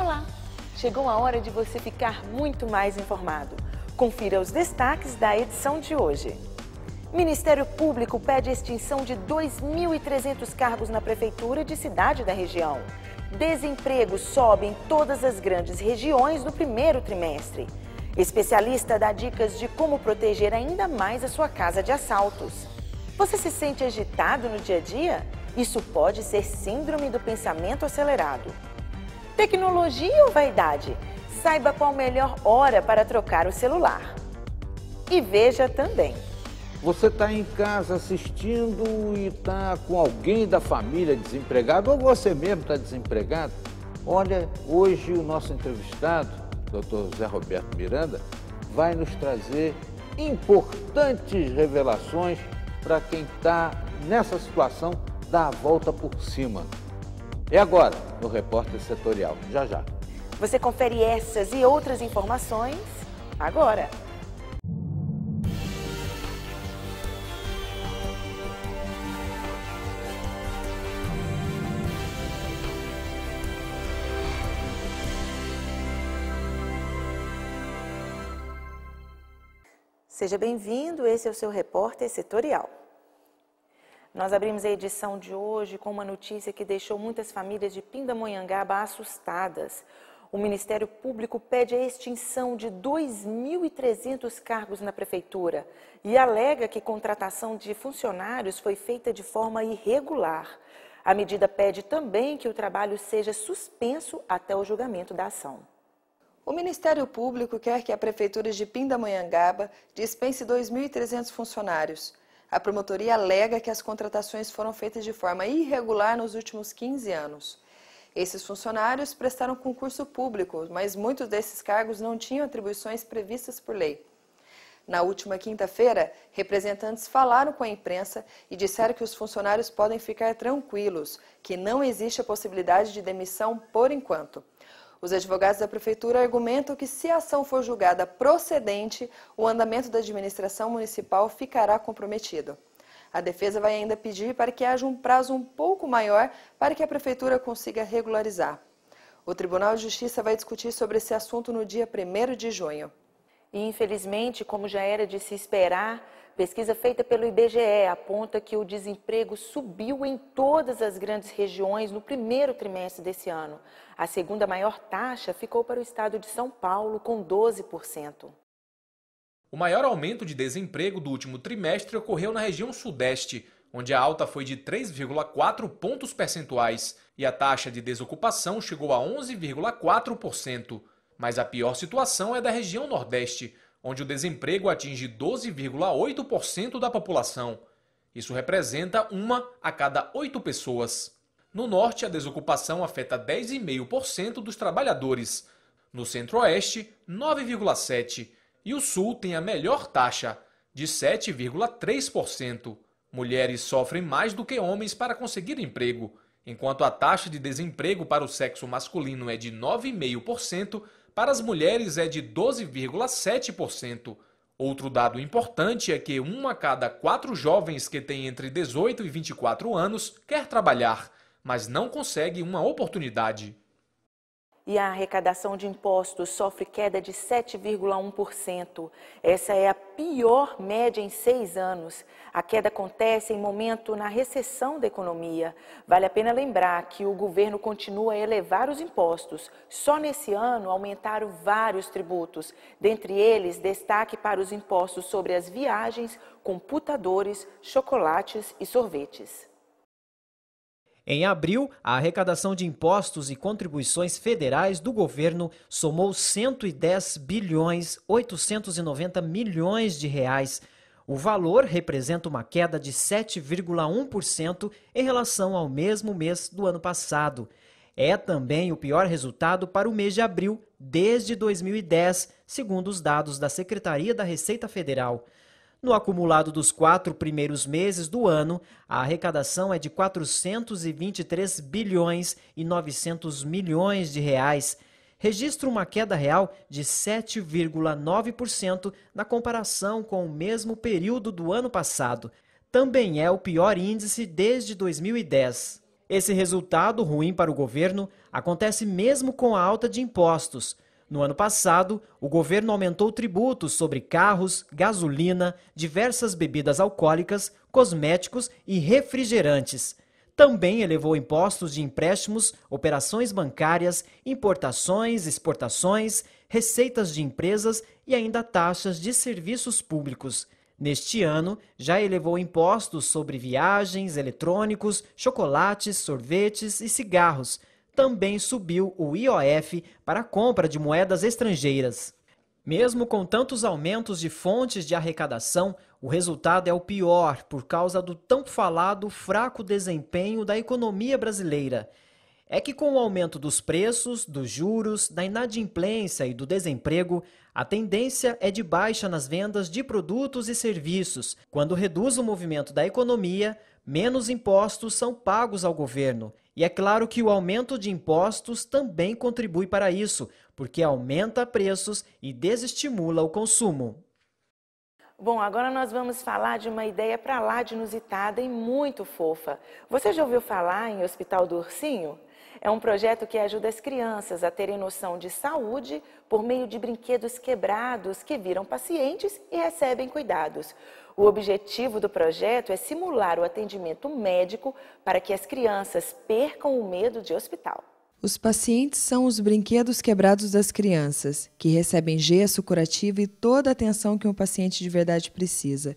Olá! Chegou a hora de você ficar muito mais informado. Confira os destaques da edição de hoje. Ministério Público pede extinção de 2.300 cargos na Prefeitura de cidade da região. Desemprego sobe em todas as grandes regiões no primeiro trimestre. Especialista dá dicas de como proteger ainda mais a sua casa de assaltos. Você se sente agitado no dia a dia? Isso pode ser síndrome do pensamento acelerado. Tecnologia ou vaidade? Saiba qual a melhor hora para trocar o celular. E veja também. Você está em casa assistindo e está com alguém da família desempregado, ou você mesmo está desempregado? Olha, hoje o nosso entrevistado, Dr. José Roberto Miranda, vai nos trazer importantes revelações para quem está nessa situação da volta por cima. É agora, no Repórter Setorial. Já já. Você confere essas e outras informações agora. Seja bem-vindo, esse é o seu repórter setorial. Nós abrimos a edição de hoje com uma notícia que deixou muitas famílias de Pindamonhangaba assustadas. O Ministério Público pede a extinção de 2.300 cargos na prefeitura e alega que contratação de funcionários foi feita de forma irregular. A medida pede também que o trabalho seja suspenso até o julgamento da ação. O Ministério Público quer que a Prefeitura de Pindamonhangaba dispense 2.300 funcionários. A promotoria alega que as contratações foram feitas de forma irregular nos últimos 15 anos. Esses funcionários prestaram concurso público, mas muitos desses cargos não tinham atribuições previstas por lei. Na última quinta-feira, representantes falaram com a imprensa e disseram que os funcionários podem ficar tranquilos, que não existe a possibilidade de demissão por enquanto. Os advogados da Prefeitura argumentam que, se a ação for julgada procedente, o andamento da administração municipal ficará comprometido. A defesa vai ainda pedir para que haja um prazo um pouco maior para que a Prefeitura consiga regularizar. O Tribunal de Justiça vai discutir sobre esse assunto no dia 1 de junho. E, infelizmente, como já era de se esperar, Pesquisa feita pelo IBGE aponta que o desemprego subiu em todas as grandes regiões no primeiro trimestre desse ano. A segunda maior taxa ficou para o estado de São Paulo, com 12%. O maior aumento de desemprego do último trimestre ocorreu na região Sudeste, onde a alta foi de 3,4 pontos percentuais e a taxa de desocupação chegou a 11,4%. Mas a pior situação é da região Nordeste, onde o desemprego atinge 12,8% da população. Isso representa uma a cada oito pessoas. No norte, a desocupação afeta 10,5% dos trabalhadores. No centro-oeste, 9,7%. E o sul tem a melhor taxa, de 7,3%. Mulheres sofrem mais do que homens para conseguir emprego, enquanto a taxa de desemprego para o sexo masculino é de 9,5%, para as mulheres é de 12,7%. Outro dado importante é que um a cada quatro jovens que têm entre 18 e 24 anos quer trabalhar, mas não consegue uma oportunidade e a arrecadação de impostos sofre queda de 7,1%. Essa é a pior média em seis anos. A queda acontece em momento na recessão da economia. Vale a pena lembrar que o governo continua a elevar os impostos. Só nesse ano aumentaram vários tributos, dentre eles destaque para os impostos sobre as viagens, computadores, chocolates e sorvetes. Em abril, a arrecadação de impostos e contribuições federais do governo somou 110 bilhões 890 milhões de reais. O valor representa uma queda de 7,1% em relação ao mesmo mês do ano passado. É também o pior resultado para o mês de abril desde 2010, segundo os dados da Secretaria da Receita Federal. No acumulado dos quatro primeiros meses do ano, a arrecadação é de 423 bilhões e 900 milhões de reais. Registra uma queda real de 7,9% na comparação com o mesmo período do ano passado. Também é o pior índice desde 2010. Esse resultado ruim para o governo acontece mesmo com a alta de impostos. No ano passado, o governo aumentou tributos sobre carros, gasolina, diversas bebidas alcoólicas, cosméticos e refrigerantes. Também elevou impostos de empréstimos, operações bancárias, importações, exportações, receitas de empresas e ainda taxas de serviços públicos. Neste ano, já elevou impostos sobre viagens, eletrônicos, chocolates, sorvetes e cigarros. Também subiu o IOF para a compra de moedas estrangeiras. Mesmo com tantos aumentos de fontes de arrecadação, o resultado é o pior por causa do tão falado fraco desempenho da economia brasileira é que, com o aumento dos preços, dos juros, da inadimplência e do desemprego, a tendência é de baixa nas vendas de produtos e serviços. Quando reduz o movimento da economia, menos impostos são pagos ao governo. E é claro que o aumento de impostos também contribui para isso, porque aumenta preços e desestimula o consumo. Bom, agora nós vamos falar de uma ideia para lá de inusitada e muito fofa. Você já ouviu falar em Hospital do Ursinho? É um projeto que ajuda as crianças a terem noção de saúde por meio de brinquedos quebrados que viram pacientes e recebem cuidados. O objetivo do projeto é simular o atendimento médico para que as crianças percam o medo de hospital. Os pacientes são os brinquedos quebrados das crianças, que recebem gesso curativo e toda a atenção que um paciente de verdade precisa.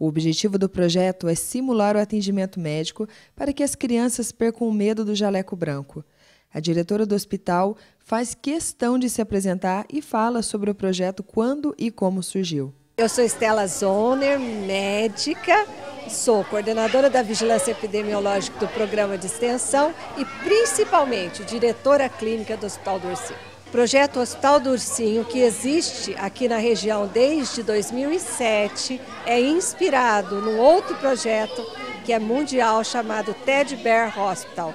O objetivo do projeto é simular o atendimento médico para que as crianças percam o medo do jaleco branco. A diretora do hospital faz questão de se apresentar e fala sobre o projeto quando e como surgiu. Eu sou Estela Zoner, médica, sou coordenadora da Vigilância Epidemiológica do Programa de Extensão e principalmente diretora clínica do Hospital do Ursinho projeto Hospital do Ursinho, que existe aqui na região desde 2007, é inspirado num outro projeto que é mundial chamado Ted Bear Hospital.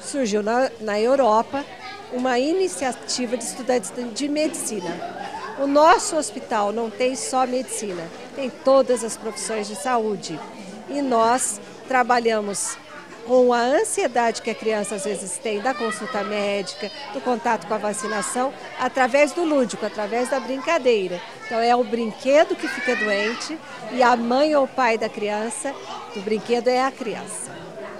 Surgiu na, na Europa uma iniciativa de estudantes de medicina. O nosso hospital não tem só medicina, tem todas as profissões de saúde. E nós trabalhamos com a ansiedade que a criança às vezes tem da consulta médica, do contato com a vacinação, através do lúdico, através da brincadeira. Então é o brinquedo que fica doente e a mãe ou o pai da criança, do brinquedo é a criança.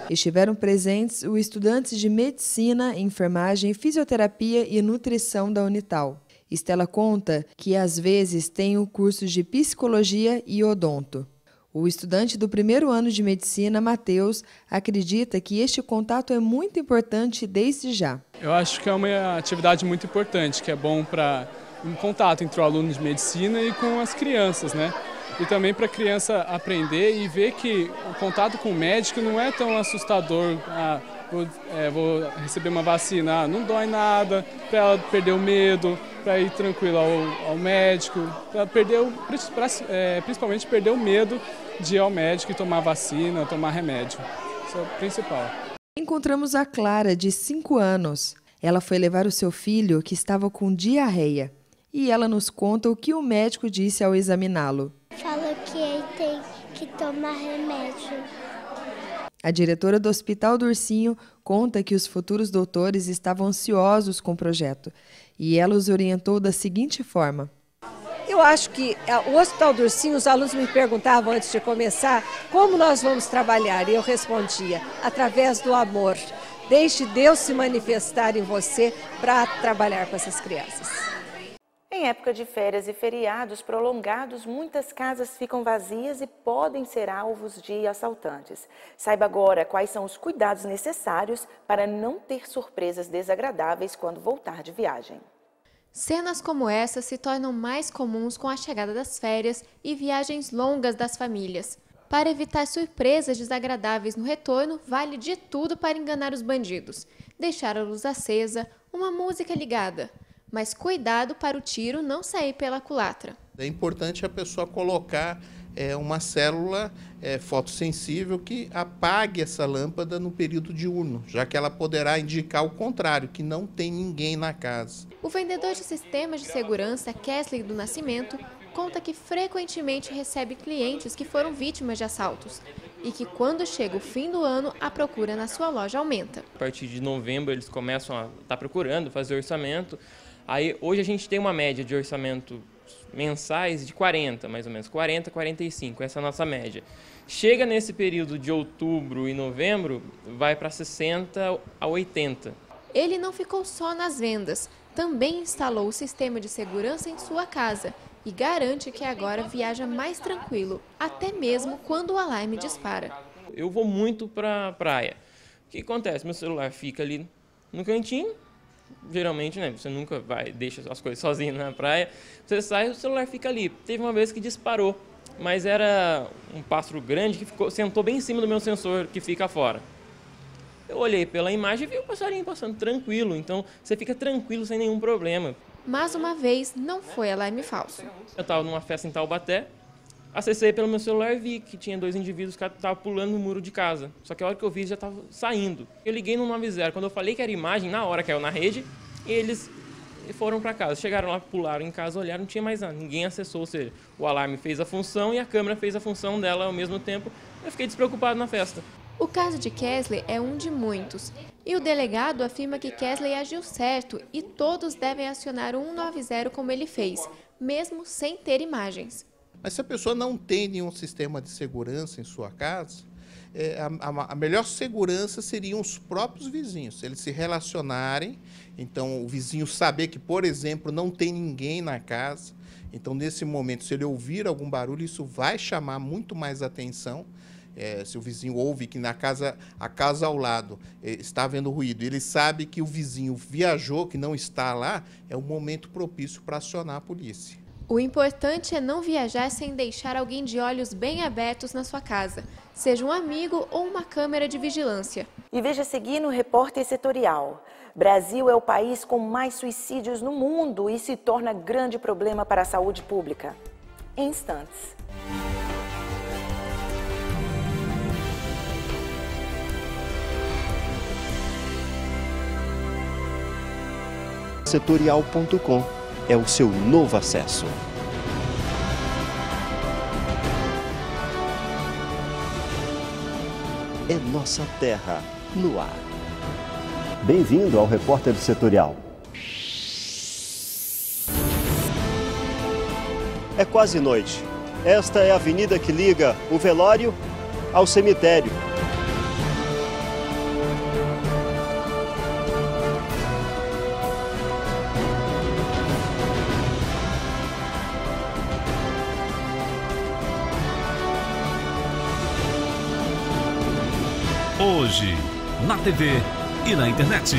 Estiveram presentes os estudantes de medicina, enfermagem, fisioterapia e nutrição da Unital. Estela conta que às vezes tem o curso de psicologia e odonto. O estudante do primeiro ano de medicina, Matheus, acredita que este contato é muito importante desde já. Eu acho que é uma atividade muito importante, que é bom para um contato entre o aluno de medicina e com as crianças, né? E também para a criança aprender e ver que o contato com o médico não é tão assustador. Ah, vou, é, vou receber uma vacina, ah, não dói nada, para ela perder o medo, para ir tranquilo ao, ao médico, para perder, o, pra, é, principalmente perder o medo de ir ao médico e tomar vacina, tomar remédio. Isso é o principal. Encontramos a Clara, de 5 anos. Ela foi levar o seu filho, que estava com diarreia. E ela nos conta o que o médico disse ao examiná-lo. Que ele tem que tomar remédio. A diretora do Hospital do Ursinho conta que os futuros doutores estavam ansiosos com o projeto e ela os orientou da seguinte forma: Eu acho que o Hospital do Ursinho, os alunos me perguntavam antes de começar como nós vamos trabalhar e eu respondia: através do amor. Deixe Deus se manifestar em você para trabalhar com essas crianças. Em época de férias e feriados prolongados, muitas casas ficam vazias e podem ser alvos de assaltantes. Saiba agora quais são os cuidados necessários para não ter surpresas desagradáveis quando voltar de viagem. Cenas como essa se tornam mais comuns com a chegada das férias e viagens longas das famílias. Para evitar surpresas desagradáveis no retorno, vale de tudo para enganar os bandidos. Deixar a luz acesa, uma música ligada mas cuidado para o tiro não sair pela culatra. É importante a pessoa colocar é, uma célula é, fotossensível que apague essa lâmpada no período diurno, já que ela poderá indicar o contrário, que não tem ninguém na casa. O vendedor de sistemas de segurança, Kesley do Nascimento, conta que frequentemente recebe clientes que foram vítimas de assaltos e que quando chega o fim do ano, a procura na sua loja aumenta. A partir de novembro eles começam a estar tá procurando, fazer orçamento. Aí hoje a gente tem uma média de orçamento mensais de 40, mais ou menos, 40, 45, essa é a nossa média. Chega nesse período de outubro e novembro, vai para 60 a 80. Ele não ficou só nas vendas, também instalou o sistema de segurança em sua casa e garante que agora viaja mais tranquilo, até mesmo quando o alarme dispara. Eu vou muito para a praia. O que acontece? Meu celular fica ali no cantinho, geralmente, né, você nunca vai, deixa as coisas sozinho na praia, você sai o celular fica ali. Teve uma vez que disparou, mas era um pássaro grande que ficou, sentou bem em cima do meu sensor que fica fora. Eu olhei pela imagem e vi o passarinho passando tranquilo, então você fica tranquilo sem nenhum problema. Mas uma vez não foi alarme falso. Eu estava numa festa em Taubaté, acessei pelo meu celular e vi que tinha dois indivíduos que estavam pulando no muro de casa. Só que a hora que eu vi, já estava saindo. Eu liguei no 90. Quando eu falei que era imagem, na hora caiu na rede, e eles foram para casa. Chegaram lá, pularam em casa, olharam, não tinha mais nada. Ninguém acessou, ou seja, o alarme fez a função e a câmera fez a função dela ao mesmo tempo. Eu fiquei despreocupado na festa. O caso de Kesley é um de muitos. E o delegado afirma que Kesley agiu certo e todos devem acionar o 190 como ele fez, mesmo sem ter imagens. Mas se a pessoa não tem nenhum sistema de segurança em sua casa, é, a, a, melhor segurança seriam os próprios vizinhos, eles se relacionarem, então o vizinho saber que, por exemplo, não tem ninguém na casa, então nesse momento, se ele ouvir algum barulho, isso vai chamar muito mais atenção. É, se o vizinho ouve que na casa, a casa ao lado é, está havendo ruído, ele sabe que o vizinho viajou, que não está lá, é o momento propício para acionar a polícia. O importante é não viajar sem deixar alguém de olhos bem abertos na sua casa, seja um amigo ou uma câmera de vigilância. E veja seguir no Repórter Setorial. Brasil é o país com mais suicídios no mundo e se torna grande problema para a saúde pública. Em instantes. Setorial.com é o seu novo acesso. É nossa terra no ar. Bem-vindo ao Repórter Setorial. É quase noite. Esta é a avenida que liga o velório ao cemitério. Hoje, na TV e na internet.